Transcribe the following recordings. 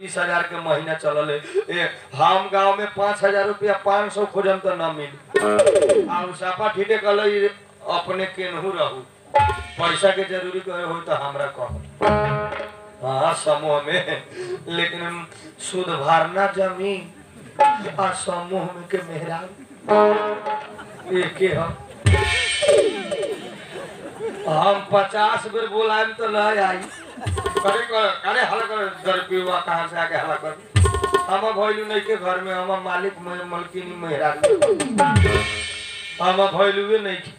बीस हज़ार के महीना चलल। है हम गाँव में पाँच हज़ार रुपया पाँच सौ खोजम तो न मिली। आ उ सापा ठीटे कहल अपने केनहू रहू। पैसा के ज़रूरी कहे हो तो हमरा कह। हाँ समूह में। लेकिन सुध भरना ज़मीन आ समूह में के मेहरान एके हम। हम पचास बेर बोलाएम तो नहीं आई। करे कर करे हला कर दर पीवा कहाँ से आके हला कर हम भइलू नहीं के घर में हम मालिक में मलकिनी मेहरा हम भइलू नहीं के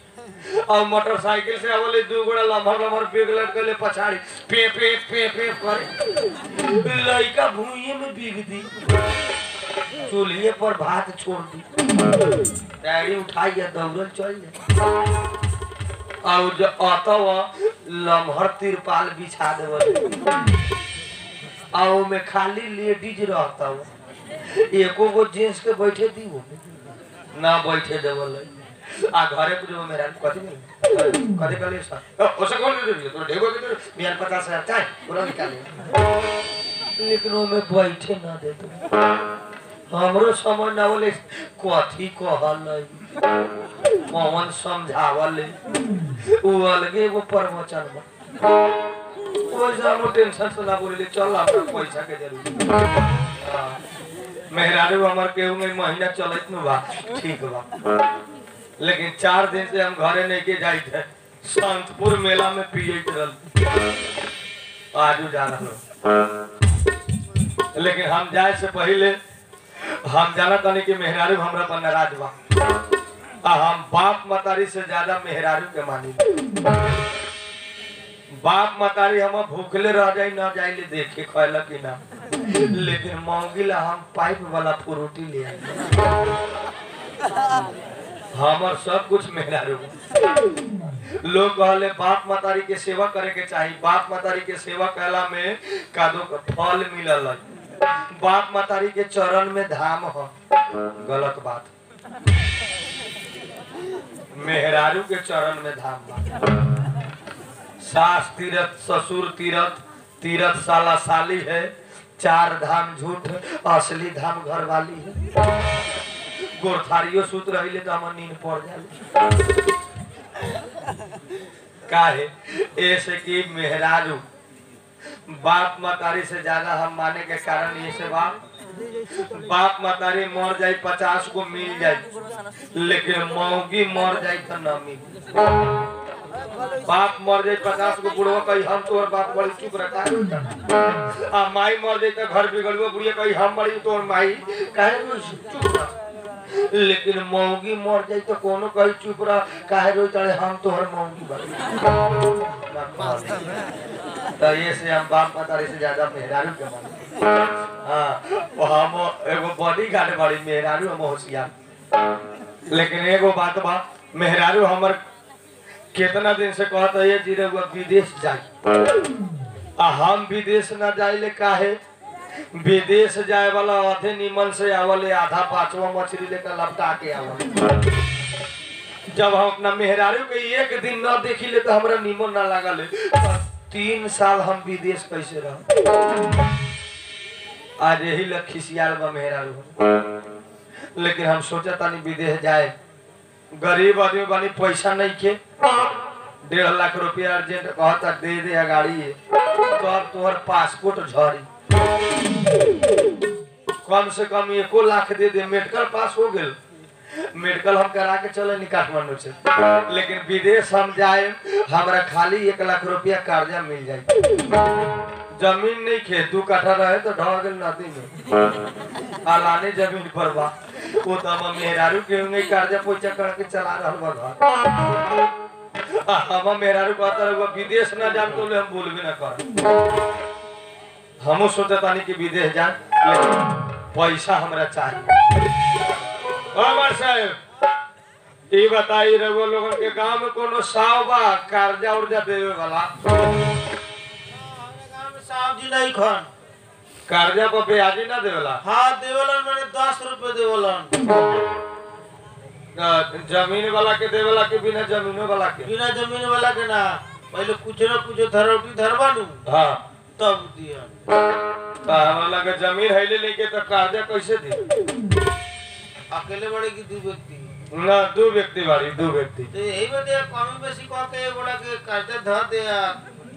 और मोटरसाइकिल से आवले दू गोड़ा लम्हर लम्हर बेग लटकले पछाड़ी पे पे पे पे करे लइका भूइये में बिग दी चूल्हे पर भात छोड़ दी डैडी उठाइए दौड़ल चल जाए और जो अतव लम्हर तिरपाल बिछा देवल और में खाली लेडीज़ रहता। एको गो जेंट्स के बैठे दी वो ना बैठे देवल आ घरे पे जो मेरा कथी कथी कहले सर? ओसे कौन दे दियो तो ढेगो के मेरा पचास हज़ार चाहे पूरा निकाले। लेकिन वो में बैठे ना दे दो हमरो समझ ना बोले कथी कहल कौन समझावल। उ अलगे एगो प्रवचन बा। ओइसे हम टेंशन से ना बोले चल हमरा पैसा के ज़रूरी। मेहरारू हमर केहू में महीना चलत न बा, ठीक बा। लेकिन चार दिन से हम घरे नहीं के जाई थे संतपुर मेला में पिए रहल। आजू जा रहल। लेकिन हम जाए से पहले हम जाना तानी कि मेहरारू हमरा पर नाराज़ बा। आ हम बाप मतारी से ज़्यादा मेहरारू के मानी बाप मतारी हम भूखले रह जाई, ना जाई ले देखे खैला कि ना। लेकिन मौगिला हम पाइप वाला फ्रूटी ले आई। हमर सब कुछ मेहरारू लोग कहले, बाप मतारी के सेवा करे के चाही। बाप मतारी के सेवा कैला में कादो का फल मिलल। बाप मतारी के चरण में धाम ह। गलत बात। मेहरारू के चरण में धाम सास तीरथ, ससुर तीरथ तीरथ साला साली है, चार धाम झूठ, असली धाम घर वाली है। गोरथारियो सूत रही तो हमर नींद पड़ जाले। काहे? ऐसे कि मेहरारू बाप मतारी से ज़्यादा हम माने के कारण ये से बाप मतारी मर जाई पचास को मिल जाई, लेकिन मौगी मर जाई तो न मिल। बाप मर जाई पचास को बुढ़वा कही हम तोहर बाप बड़ी चुप रखा। आ माई मर जाई तो घर बिगड़बो बुढ़िया कही हम बड़ी तोहर माई काहे, चुप रह। लेकिन मौगी मर जाई तो कोनो कही चुप रह। काहे रोई तड़े हम तोहर मौगी बड़ी तो ये से हम बाप मतारी से ज़्यादा मेहरारू के माने हाँ। वो हम एगो बॉडी गार्ड बड़ी मेहरारू हम होशियार। लेकिन एगो बात बा, मेहरारू हमर कितना दिन से कहत है जी रे वो विदेश जाई। आ हम विदेश ना जाइले काहे? विदेश जाए वाला अधे निमन से आवले, आधा पांचवा मछली लेकर लपटा के आवले। जब हम अपना मेहरारू के एक दिन न देखी ले तो हमरा निमन ना लागल। तीन साल हम विदेश कैसे रह आज यही लग खिसियाल बा मेहरारू। लेकिन हम सोचा तानी विदेश जाए। गरीब आदमी बानी, पैसा नहीं के डेढ़ लाख रुपया अर्जेंट कहता, दे दे गाड़ी तो अब तोहर पासपोर्ट झड़ी। कम से कम एको लाख दे दे, मेडिकल पास हो गेल। मेडिकल हम करा के चले काठमांडू से। लेकिन विदेश हम जाए, हमरा खाली एक लाख रुपया कर्जा मिल जाए। ज़मीन नहीं खे, दू कट्ठा रहे तो ढह गेल नदी में। अलाने ज़मीन पर बा। वो तो हम मेहरारू के होंगे कर्जा पैसा करके चला रहल बा घर। हम मेहरारू कहता विदेश ना जान तो हम बोलबे ना कर। हमो सोचा तानी कि विदेश जान लेकिन पैसा हमरा चाहिए अमर साहब। ई बताई लोगन के गाँव में कोनो साव बा कर्जा उर्जा देवे वाला? साहब जी नहीं खन। कर्जा पर ब्याजी ना देवेला? हाँ देवलन मैंने दस रुपए देवलन। ज़मीन वाला के देवेला के बिना जमीनो वाला के? बिना ज़मीन वाला के ना। पहले कुछ ना कुछ धरौटी धरबानू हाँ। तब दिया। तो हमरा लगे ज़मीन है ले लेके तो कर्जा कैसे दी अकेले बड़े की दू व्यक्ति? ना दो व्यक्ति बाड़ी दो व्यक्ति। तो यही में दे कमी बेसी कह के बड़ा के कर्जा धर दे आ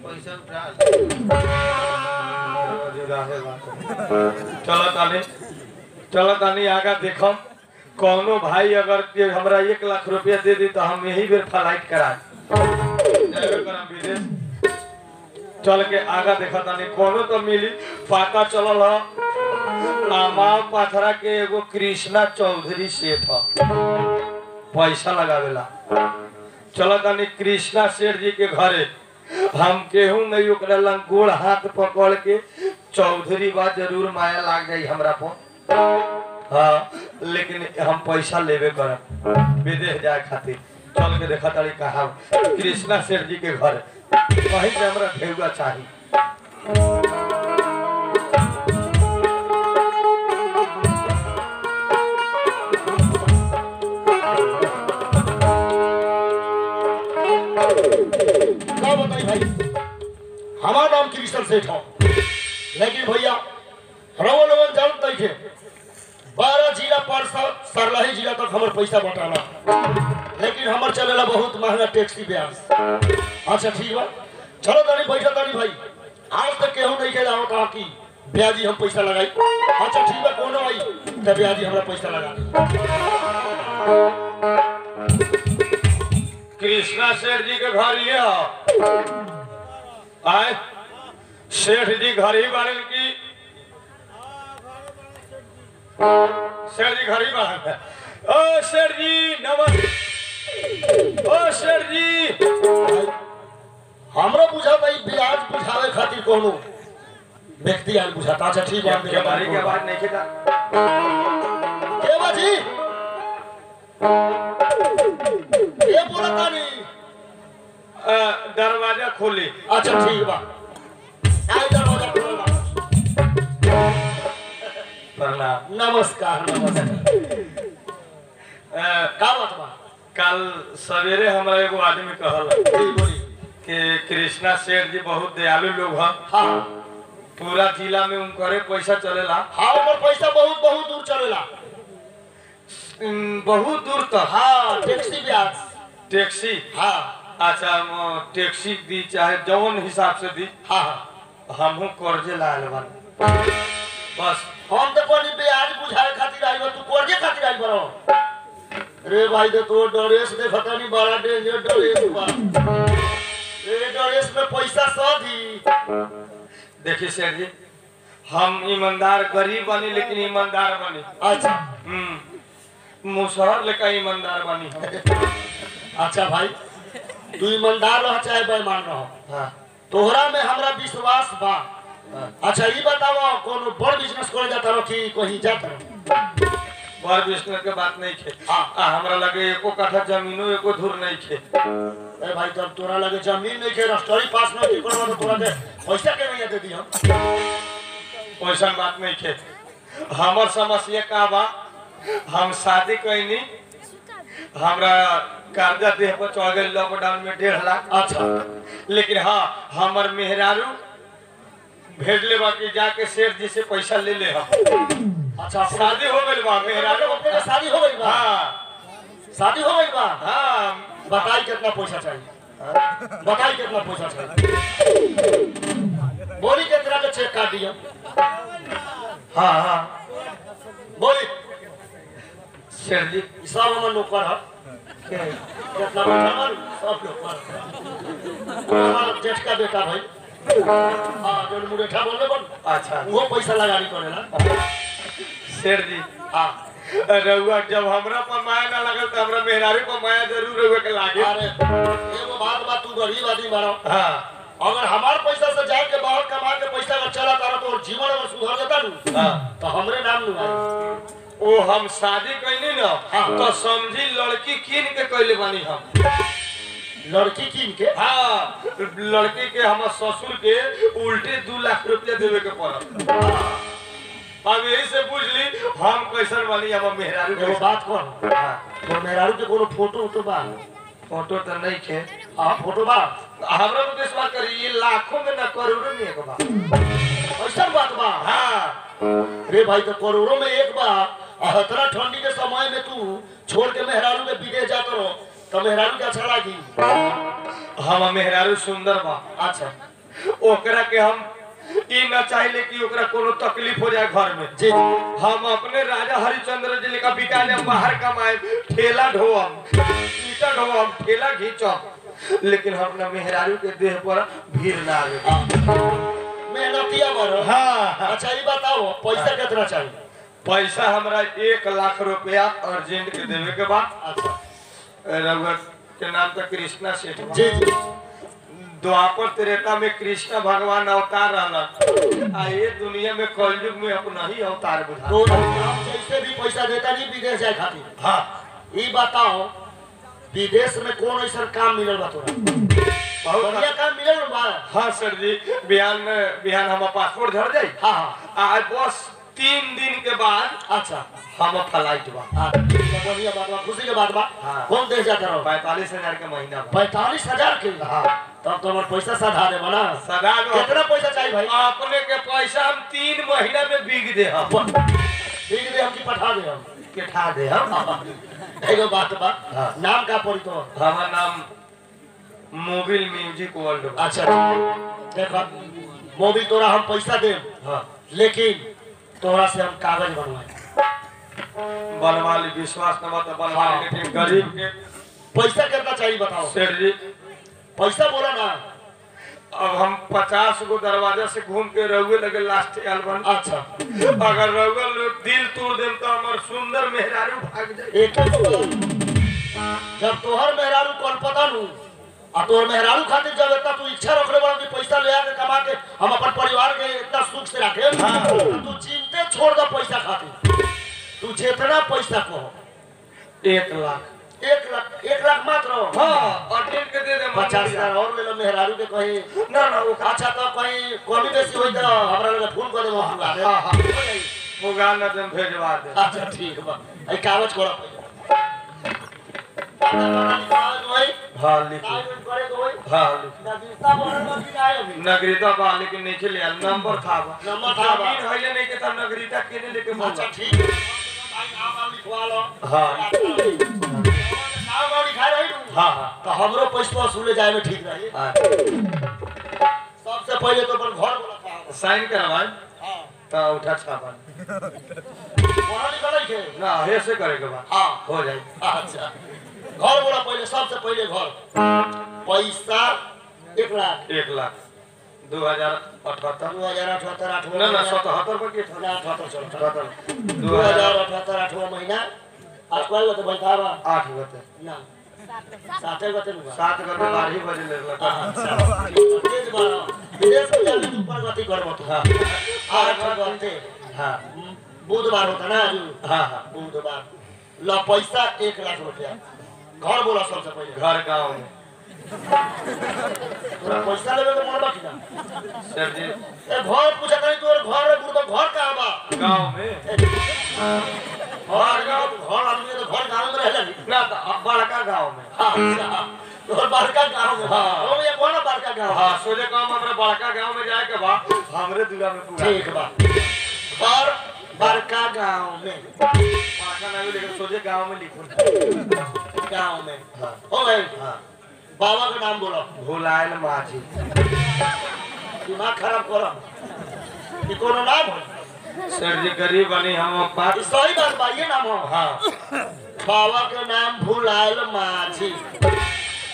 पैसा उठा चलो तानी चलो तानी आगा देखम कौनो भाई अगर के हमरा एक लाख रुपया दे दी तो हम यही बेर फ़्लाइट करा विदेश चल के आगा देखा तानी कोनो तो मिली पता चलल। आमाल पाथरा के एगो कृष्णा चौधरी सेठ पैसा लगावेला। चलो तानी कृष्णा सेठ जी के घरे। हम केहू नहीं, ओकरा लंग गोड़ हाथ पकड़ के चौधरी बा, ज़रूर माया लाग जाई हमरा पर। हाँ लेकिन हम पैसा लेबे करब। विदेश जाए खातिर। चल के देखा तारी कहा। कृष्णा सेठ जी के घर। से हमरा भेउआ चाही क्या बताई भाई? हमारा नाम कृष्ण सेठ हो। लेकिन भैया रवो लोगन जानत थे बारह जिला पर सरलाही जिला तक हमार पैसा बटाना। लेकिन हमार चलेला बहुत महँगा टैक्सी ब्याज अच्छा ठीक बा। चलो तानी पैसा तानी भाई। आज तक केहू नहीं के जाओ कहा कि ब्याजी हम पैसा लगाई। अच्छा ठीक बा, कोनो आई तो ब्याजी हमरा पैसा लगा कृष्णा सेठ जी के घर ये। आए सेठ जी घर ही बारे की? सेठ जी घर ही बारे ओ सेठ जी नमस्ते। ओ सेठ जी। हमरा बुझा भाई ब्याज बुझावे खातिर कोनो व्यक्ति आयल बुझाता। अच्छा ठीक बा के बारी के बात नहीं खेता। के बाजी? ये बोला तानी? दरवाज़ा खोली। अच्छा ठीक बा। आई दरवाज़ा खोल प्रणाम। नमस्कार नमस्कार। का बात बा? कल सवेरे हमरा एगो आदमी कहल कि कृष्णा सेठ जी बहुत दयालु लोग हैं। हाँ। पूरा जिला में उनकरे पैसा चलेला। हाँ हमर पैसा बहुत बहुत दूर चलेला। बहुत दूर तक। हाँ टैक्सी ब्याज टैक्सी? हाँ। अच्छा हम टैक्सी दी चाहे जौन हिसाब से दी। हाँ हाँ। हमहू कर्जे लायल बन। बस। हम तो कोनी ब्याज बुझाए खातिर आई तू कर्जे खातिर आई बरो रे भाई तो तो ड्रेस देखता नहीं बड़ा डेंजर ड्रेस बा रे ड्रेस में पैसा सौ दी देखिए सेठ जी हम ईमानदार गरीब बनी लेकिन ईमानदार बनी। अच्छा। हम्म मुसहर लेकर ईमानदार बनी। अच्छा भाई तू ईमानदार रह चाहे बेईमान रह। हाँ। तोहरा में हमरा विश्वास बा। हाँ। अच्छा ई बताओ कोनो बड़ बिज़नेस करे जाता रहो कि कहीं जाता रहो? बिज़नेस के बात नहीं खे हाँ। हमरा लगे एको कट्ठा जमीनो एको धुर नहीं खे ए भाई तब तोरा लगे ज़मीन नहीं के रस्टरी पास में की करवा तो तोरा के पैसा के नहीं दे दी हम? वैसा बात नहीं खे हमर समस्या का बा हम शादी कैनी हमरा कर्जा देह पर चढ़ गई लॉकडाउन में डेढ़ लाख। अच्छा। लेकिन हाँ हमर मेहरारू भेज ले बा कि जाके सेठ जी से पैसा ले ले हम। अच्छा शादी हो गई बा मेहरारू। अपने के शादी हो गई बा? हाँ। शादी हो गई बा? हाँ। बताई कितना पैसा चाहिए। बताई कितना पैसा चाहिए। बोली कितना के चेक काट दिया? हाँ हाँ। बोली। सेठ जी। ई सब हमर नौकर है। कितना पैसा मालूम सब नौकर हमारा जेठ का बेटा भाई। हाँ जो मुरेठा बोलने बन अच्छा वो पैसा लगानी करेला सेठ जी हाँ रउआ जब हमरा पर माया ना लगल तो हमरा मेहरारू पर माया ज़रूर रउआ के लागे अरे एगो बात बात तू गरीब आदमी बारो हाँ अगर हमार पैसा से जाए के बाहर कमा के पैसा अगर चला तारा तो जीवन अगर सुधर जाता नु हाँ तो हमरे नाम नु ओ हम शादी कैनी ना। तो समझी लड़की कीन के कैले बानी हम लड़की कीन के? हाँ लड़की के हमर ससुर के उल्टे दू लाख रुपया देवे के पड़ल अब यही से पूछ ली हम कैसन वाली हम मेहरारू कैसन बात कह। हाँ, तो मेहरारू के कोनो फ़ोटो उतो बा? फ़ोटो तो नहीं खे हाँ फ़ोटो बा? हमरा पे विश्वास करी ये लाखों में ना करोड़ों में एक बा। ऐसा बात बा? हाँ। रे भाई तो करोड़ों में एक बा। आ हतरा ठंडी के समय में तू छोड़ के मेहरारू के विदेश जात रहो। तो मेहरारू के अच्छा लागी हम मेहरारू सुंदर बा। अच्छा। ओकरा के हम ई न चाहिले कि ओकरा कोनो तकलीफ़ हो जाए घर में। जी हम अपने राजा हरिश्चंद्र जी का बिका जब बाहर कमाए ठेला ढोअम ईटा ढोअम ठेला घींचम। लेकिन हम अपना मेहरारू के देह पर भीड़ ना आवे मेहनतिया बरो। हाँ। अच्छा ये बताओ पैसा कितना चाहिए पैसा हमरा एक लाख रुपया अर्जेंट के देवे के बाद अच्छा। रघुवर के नाम का कृष्णा सेठ जी जी। द्वापर त्रेता में कृष्ण भगवान अवतार रहलन आ ये दुनिया में कलयुग में अपना ही अवतार बुझा तो जैसे भी पैसा देता नहीं विदेश जाए खातिर। हाँ। ये बताओ विदेश में कौन ऐसा काम मिलल बा तोरा? बहुत बढ़िया काम मिलल बा। हाँ सर जी बिहान में बिहान हम पासपोर्ट धर जाई हाँ हाँ। आज बस। तीन दिन के बाद अच्छा। हम फ़्लाइट बा हाँ। बढ़िया बात बा खुशी के बात बा। हाँ। कौन देश जाता रहो पैतालीस हज़ार के महीना पैतालीस हज़ार के हाँ। तब तो हमारे पैसा साधा दे बना सदा कितना पैसा चाहिए भाई? अपने के पैसा हम तीन महीना में बीग दे हम। ठीक दे हम की पठा दे हम? के ठा दे हम। एगो बात बा। नाम का पड़ी तो? हमार नाम मोबिल म्यूज़िक वर्ल्ड अच्छा देखो मोबिल तोरा हम पैसा दे हाँ। लेकिन तोरा से हम कागज़ बनवाए। बनवाली विश्वास न बता बनवाली लेकिन गरीब के पैसा कितना चाहिए बताओ? सेठ जी। पैसा बोला ना। अब हम पचास गो दरवाज़ा से घूम के रहुए लगे लास्ट एल्बम अच्छा। अगर रहुए दिल तोड़ देम तो हमार सुंदर मेहरारू भाग जाए। ही। जब तोहर मेहरारू कल पता नू आ तोहर मेहरारू खातिर जब इतना तू इच्छा रखले बड़ा कि पैसा ले आके कमा के हम अपन परिवार के इतना सुख से रखे तो तू चिंते छोड़ दे पैसा खातिर तू जितना पैसा कहो। एक लाख। एक लाख एक लाख मात्र। हाँ अटेंड के दे दे पचास हज़ार और ले लो मेहरारू के कहीं। ना ना वो अच्छा तो कहीं कमी बेसी होई तो हमरा लगे फ़ोन कर हम हाँ हाँ। मुगा न दम भेजवा दे। अच्छा ठीक बा। आई कागज़ कोरा पहिले भाई हाँ लिखो तो हाँ नगरीता बा लेकिन नहीं चले नंबर था नंबर था। बा। ज़मीन हइले नहीं के तब नगरीता केने लेके अच्छा ठीक है। भाई नाम वाम लिखवा लो हाँ। नाम वाम लिखा रही तू हाँ हाँ। तो हमरो पैसा वसूले जाए में ठीक रही। हाँ। सबसे पहले तो अपन घर बोला साइन करवाए। हाँ। तो उठा छापा। वहाँ निकलै के ना ऐसे करे के बाद हाँ। हो जाए अच्छा। घर बोला पहले सबसे पहले घर। पैसा एक लाख। एक लाख। दो हज़ार अठहत्तर। दो हज़ार अठहत्तर आठवां ना ना सतहत्तर पर के ना अठहत्तर चलो सतहत्तर। दो हज़ार अठहत्तर आठवां महीना। कई गते बैठा आठ गते। ना। साते नु सात गते बारह बजे ले लगा अच्छा तेज बारा विदेश में जाने तू पर गति करबो तू हाँ। आठ गते। हाँ। बुधवार होता ना आज? हाँ हाँ। बुधवार। ला पैसा एक लाख रुपया। घर बोला सबसे पहले। घर गाँव। में पैसा लेवे के मन बाकी ना? सर जी। ए घर पूछा कहीं तोर घर है बुढ़बा घर कहाँ बा? गाँव में। घर गाँव घर आदमी तो घर गाँव में रहेला नहीं। ना तो बड़का गाँव में। अच्छा। तोर बड़का गाँव में। हाँ। ओ ये कौन बड़का गाँव। हाँ सोचे काम हमारे बड़का गाँव में जाए के बा। हमरे दूरा में पूरा। ठीक बा। घर बड़का गाँव में। बड़का नहीं लेकिन सोचे गाँव में लिखो गाँव में? हाँ गए? बाबा का नाम बोलो। भुलायल माझी दिमाग खराब करो। ये कोनो नाम हो? सर जी गरीब बनी हम बात सही बात बा ये नाम हो। हाँ। बाबा के नाम भुलायल माझी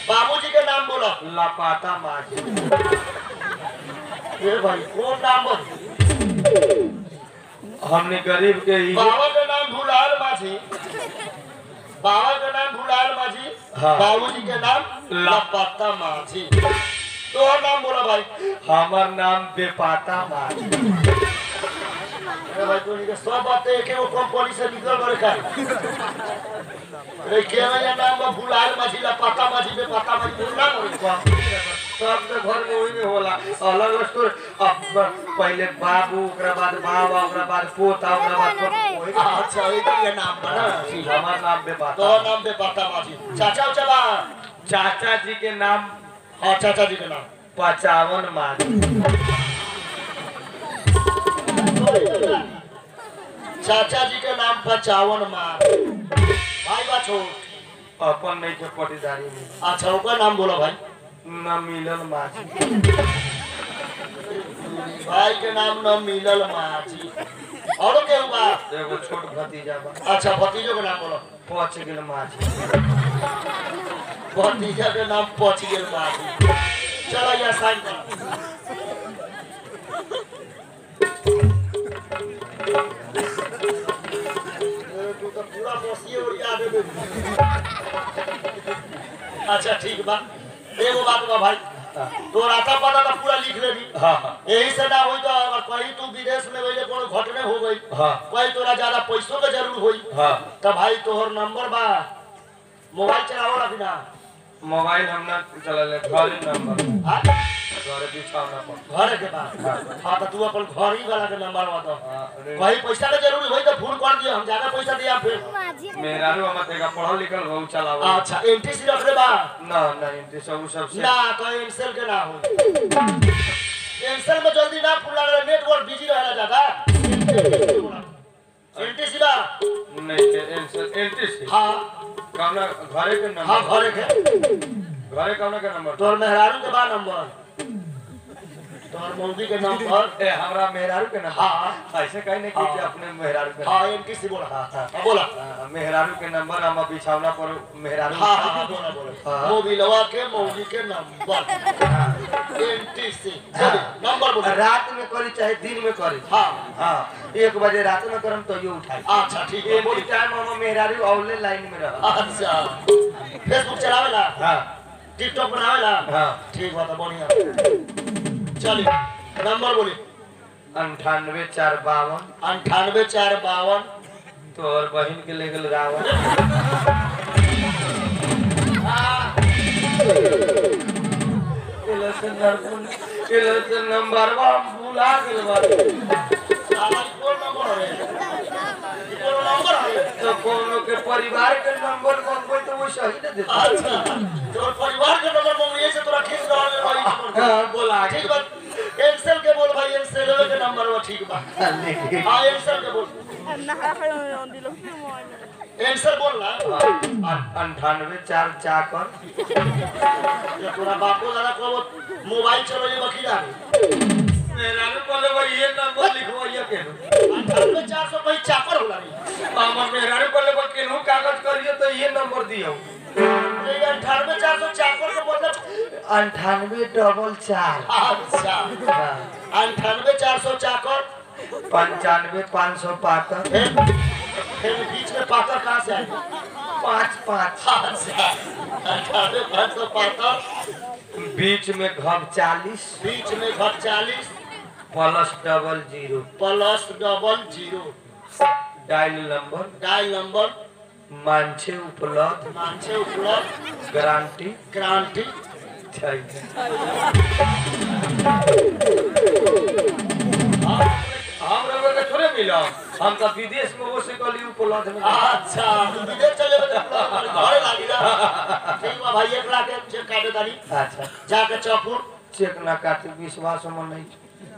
बाबूजी के नाम बोलो। लापाता माझी ये भाई कौन नाम बोल? हमने गरीब के ही बाबा का नाम भुलायल माझी बाबा का नाम भुलायल माझी हाँ। बाबूजी के नाम ला- लापता माझी। तो और नाम बोला भाई। हमार नाम बेपाता माझी। अरे भाई तू इनके सब बातें एक वो कंपनी से निकल गए का? अरे के मेरा नाम बा भुलायल माझी लापता माझी बेपता माझी तू नाम सबके घर में वही में होला। अलग स्टोरी अब पहले बाबू ओकरा बाद बाबा ओकरा बाद पोता ओकरा बाद वही अच्छा तो ये नाम बना हमार नाम तो बेपाता नाम बेपता माझी चाचा उचा बा चाचा जी के नाम हाँ चाचा जी के नाम। पचावन मार चाचा जी के नाम पचावन मार भाई बा छोड़ अपन नहीं के पटीदारी में अच्छा ओकर नाम बोलो भाई। न मिलल माझी भाई के नाम न मिलल माझी औरो केहू बा? एगो छोट भतीजा बा। अच्छा भतीजो के नाम बोलो पच गेल माझी भतीजा के नाम पच गेल माझी चलो यहाँ साइन करो। तू तो पूरा बसिए उड़िया देबे। अच्छा ठीक बा। एगो बात बा भाई। तो राता पता तो पूरा लिख ले भी। हाँ यही से ना होई तो अगर कहीं तू विदेश में गई कोनो घटने हो गई। हाँ। कहीं तोरा ज़्यादा पैसों के ज़रूर होई। हाँ। तो भाई तोहर नंबर बा। मोबाइल चलावो ना बिना मोबाइल हम ना चलल घर नंबर। हाँ? घर बिछावना पर घर के बाद हाँ। तो तू अपन घर ही वाला के नंबर बता। हाँ, कहीं पैसा के ज़रूरी होई तो फ़ोन कर दियो हम ज़्यादा पैसा दिया फिर। मेरा रू हम तेगा पढ़ल लिखल बहु चलावा। अच्छा एनटीसी रख ले बा। ना ना इनते सब सबसे। ना कहीं एनसेल के ना हो। एनसेल में जल्दी ना फुल लगे नेटवर्क बिज़ी रहेला ज़्यादा एनटीसी बा। नहीं के एंसर एंटी से हाँ। कौना घरे के हाँ नंबर घरे के। घरे कौना के नंबर तोर मेहरारू के बा नंबर तोर मौगी के नंबर ए हमरा मेहरारू के नंबर हाँ। ऐसे कहीं नहीं कि हाँ। अपने मेहरारू के हाँ एनटीसी बोला। हाँ, हाँ। हाँ बोला। हाँ, मेहरारू के नंबर हम बिछावना पर मेहरारू हाँ हाँ हाँ बोला बोला। हाँ। मोबिलवा के मौगी के नंबर एनटीसी नंबर बोला। रात में करी चाहे दिन में करी। हाँ। हाँ। एक बजे रात में करम तो ये उठाई। अच्छा ठीक है। बोली टाइम हम मेहरारू औले लाइन में रह अच्छा। फेसबुक चलावेला? हाँ। टिकटॉक बनावेला? हाँ। ठीक बात बढ़िया। चलिए नंबर बोली अंठानवे चार बावन। अंठानवे चार बावन। तोहर बहन के ले गेल रावण से नंबर भुला गेल बा साला कौन नंबर है ये कौन नंबर है तो कोनो के परिवार के नंबर मांगबै तो वो सही न देता अच्छा तोर परिवार के नंबर मंगिए से तोरा खींच रहल है भाई हाँ बोला ठीक बा एंसल के बोल भाई एंसल के नंबर वो ठीक बा लेकिन हाँ एंसल के बोल एंसल बोल ना अंठानवे चार चाकर ये तोरा बापो दादा को बोले भाई ये लिखो ये के अंठानवे चार सौ भाई चाकर होला रे हम मेरा बोले भाई केनहु कागज़ करिए तो ये नंबर दियो अंठानवे चार सौ चाकर का मतलब अंठानवे डबल चार अच्छा अंठानवे चार सौ चाकर पंचानवे पाँच सौ पाकर फिर बीच में पाकर कहाँ से आएगा पाँच पाँच अंठानवे पाँच सौ पाकर बीच में घब चालीस। बीच में घर चालीस। Plus double zero plus double zero dial number dial number मांछे उपलब्ध मानसे उपलब्ध गारंटी क्रांति छै हम रउआ के थोड़े मिलम हम तो विदेश में वो से कहली उपलब्ध में अच्छा। विदेश चले बे घरे लागी ना। ठीक बा भाई एक लाख के चेक काटे तारी अच्छा। जाके चौपुर। चेक ना काटे विश्वास हम नहीं।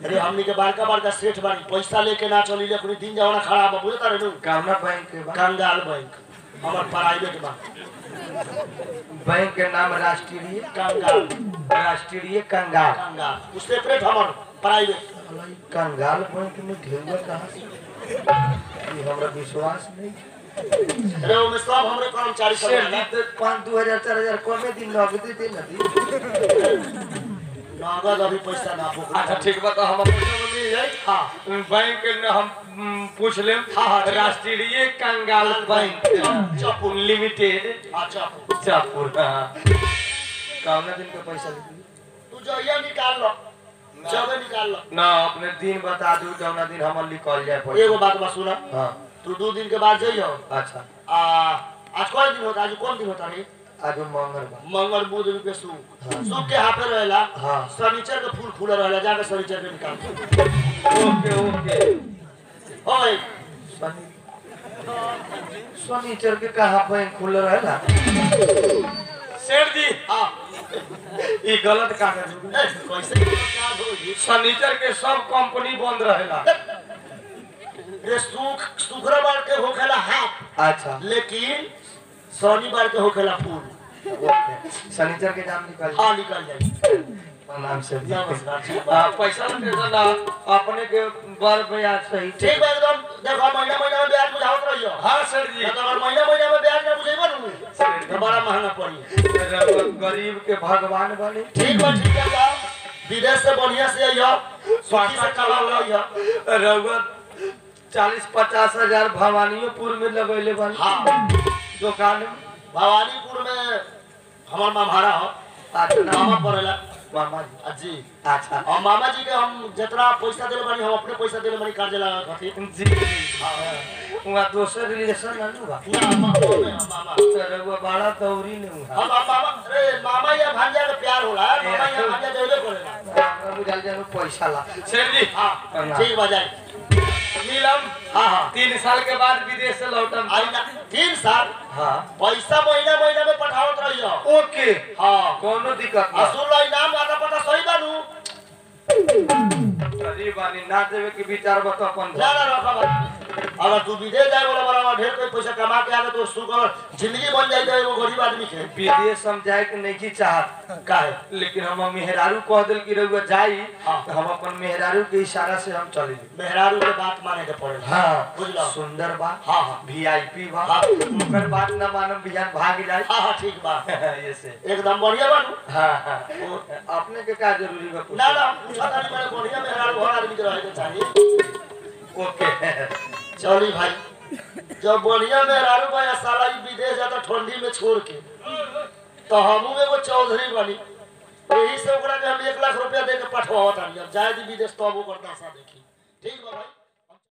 अरे हमनी के बड़का बड़का सेठ बानी पैसा लेके ना चली ले अपनी दिन जवाना खड़ा बा बुझता रे कामना बैंक के कंगाल बैंक हमार प्राइवेट बा। बैंक के नाम राष्ट्रीय कंगाल। राष्ट्रीय कंगाल। कंगाल उस सेपरेट हमार प्राइवेट। कंगाल बैंक में ढेंगे कहाँ से? ये हमरा विश्वास नहीं। अरे ओमे सब हमरे कर्मचारी सब पाँच दो हज़ार चार हज़ार कमे दिन नगदी दिन नगद अभी पैसा ना भूख अच्छा ठीक बा तो हम में हाँ। बैंक के न हम हम्म, पूछ लेम हाँ, हाँ, है। राष्ट्रीय कंगाल बैंक। चौपुर लिमिटेड। अच्छा चापुर हाँ। कौना दिन का पैसा तू जइया निकाल लो। जबे निकाल लो। ना अपने दिन बता दू जौना दिन हम निकल जाए पैसा एगो बात बा सुना। हाँ। तू दो दिन के बाद जइयो। अच्छा। आ आज कौन दिन होता? आज कौन दिन होता रे? आज मंगल मंगल बुध के हाँ। शुभ के हाथे रहेला हाँ। शनिचर के फूल खुला रहेला जाके शनिचर के निकाल। Okay okay. ओए। शनि शनिचर के कहा बैंक खुले रहेला? सेठ जी। हाँ। ये गलत कागज़। कैसे शनिचर के सब कंपनी बंद रहेला। ये सुख शुक्रवार के होखेला हाफ़ अच्छा। लेकिन शनिवार के होखेला फूल। शनिचर के नाम निकल हाँ निकल जाए। पैसा ना अपने के बर ब्याज सही ठीक बा एकदम देखो महीना महीना में ब्याज बुझावत रहियो। हाँ सर जी। तो अगर महीना महीना में ब्याज ना बुझेबो ना तो बड़ा महँगा पड़ी। गरीब के भगवान बने। ठीक बा ठीक है विदेश से बढ़िया से आइयो। स्वास्थ्य से लियो रउआ चालीस पचास हज़ार भवानियोपुर में लगैले बने। हाँ। दुकान में। भवानीपुर में हमार मामारा हो। मामा पड़ेला। मामा जी जी। अच्छा। और मामा जी के हम जितना पैसा दिले बानी हम अपने पैसा दिले बानी कर्ज लगा खातिर जी। वहाँ दोसर रिलेशन है ना ना मामा मामा। रउआ बड़ा दौरी ने हुआ हम मामा अरे मामा या भांजा का प्यार होला मामा या भांजा देले हमरा बुझाल जानो पैसा ला। शेर जी हाँ। ठीक बजाए हाँ तीन साल के बाद विदेश से लौटम। तीन साल? हाँ। पैसा महीना महीना में पठावत रहियो। ओके। हाँ। कोनो दिक्कत ना। असुल लाई नाम पता सही बानू। अरे बानी। ना देवे के विचार बता अपन। रखा बात अगर तू विदेश जाए वाला बड़ा ढेर कोई पैसा कमा के आवे तो सुगर ज़िंदगी बन जाए जाए वो गरीब आदमी के। विदेश हम जाए के नहीं की चाहत। काहे? लेकिन हम मेहरारू कह दिल कि रउआ जाई। हाँ। तो हम अपन मेहरारू के इशारा से हम चले मेहरारू के बात माने के पड़ेला हाँ। बुझलो? सुंदर बा। हाँ हाँ। वीआईपी बा। हाँ। ओकर बात ना मानम बिहान भाग जाए हाँ हाँ ठीक बा। ऐसे एकदम बढ़िया बानू हाँ हाँ। अपने के का ज़रूरी बा ना ना पूछा? था मैंने बढ़िया मेहरारू हर आदमी के रहे के चाहिए ओके। चली भाई। जब बढ़िया में रारू भाई साला ई विदेश जाता ठंडी में छोड़ के तो हमू एगो चौधरी बनी। यही से हम एक लाख रुपया दे के पठवा जाए विदेश तब ओकर करता देखी। ठीक है भाई।